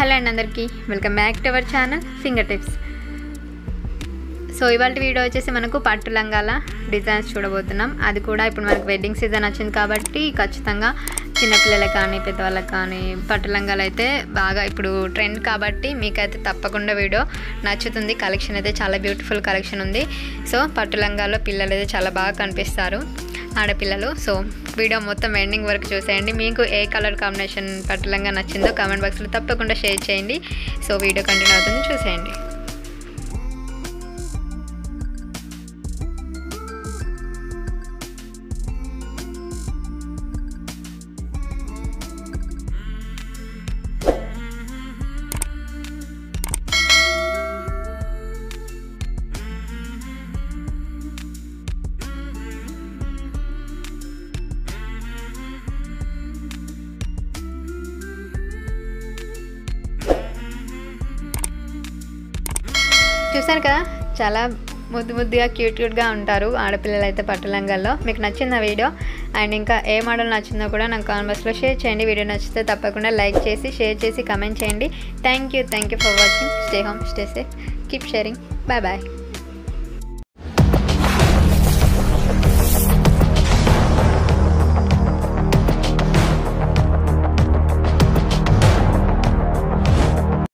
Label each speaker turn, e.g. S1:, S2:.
S1: Hello అండి అందరికీ. Welcome back to our channel finger tips. So ఇవాళ వీడియో వచ్చేసి మనకు పట్టు లంగాల డిజైన్స్ చూడబోతున్నాం. అది కూడా ఇప్పుడు మనకు వెడ్డింగ్ సీజన్ వచ్చింది కాబట్టి ఖచ్చితంగా చిన్నపిల్లలకు కానీ పెద్దవాళ్ళకి కానీ పట్టు లంగాలు అయితే బాగా ఇప్పుడు ట్రెండ్ కాబట్టి మీకైతే తప్పకుండా వీడియో నచ్చుతుంది. కలెక్షన్ అయితే చాలా బ్యూటిఫుల్ కలెక్షన్ ఉంది. సో పట్టు లంగాల్లో పిల్లలు అయితే చాలా బాగా కనిపిస్తారు. ఆడపిల్లలు. సో వీడియో మొత్తం ఎండింగ్ వరకు చూసేయండి. మీకు ఏ కలర్ కాంబినేషన్ పట్టలంగా నచ్చిందో కామెంట్ బాక్స్లో తప్పకుండా షేర్ చేయండి. సో వీడియో కంటిన్యూ అవుతుంది చూసేయండి. చూశాను కదా? చాలా ముద్దు ముద్దుగా క్యూట్ క్యూట్గా ఉంటారు ఆడపిల్లలు అయితే పట్టులంగాల్లో. మీకు నచ్చింది ఆ వీడియో? అండ్ ఇంకా ఏ మోడల్ నచ్చిందో కూడా నాకు కాన్వర్స్లో షేర్ చేయండి. వీడియో నచ్చితే తప్పకుండా లైక్ చేసి షేర్ చేసి కమెంట్ చేయండి. Thank you thank you for watching stay home stay safe keep sharing bye bye